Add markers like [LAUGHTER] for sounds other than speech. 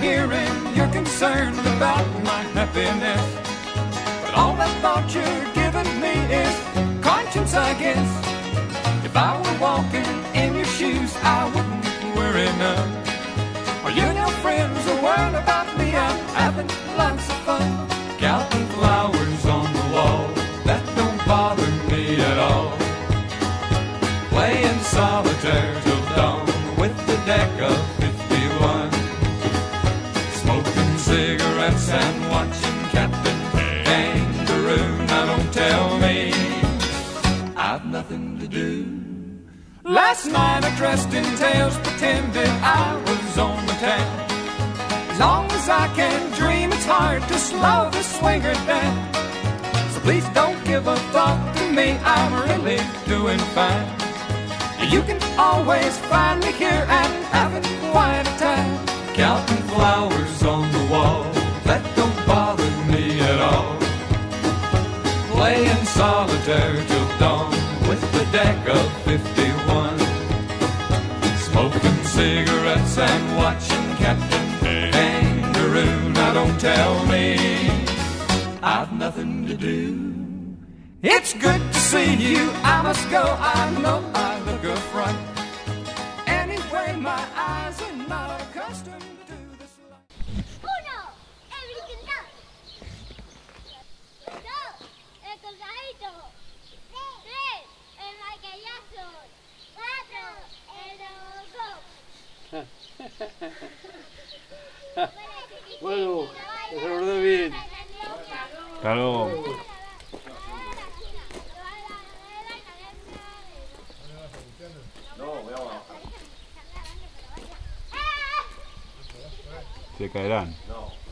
hearing you're concerned about my happiness. But all that thought you're giving me is conscience, I guess. If I were walking in your shoes, I wouldn't worry none. Are you and your friends are worried about me? I'm having lots of fun. Counting flowers on the wall, that don't bother me at all. Playing solitaire cigarettes and watching Captain Kangaroo. Now don't tell me I've nothing to do. Last night I dressed in tails, pretended I was on the town. As long as I can dream, it's hard to slow the swinger down. So please don't give a thought to me, I'm really doing fine. You can always find me here and having quite a time. Counting flowers Playing solitaire till dawn with the deck of 51. Smoking cigarettes and watching Captain Kangaroo. Now don't tell me I've nothing to do. It's good to see you. I must go. I know I look a fright. [LAUGHS] Bueno, que se lo bien. Hasta luego. Se caerán. No.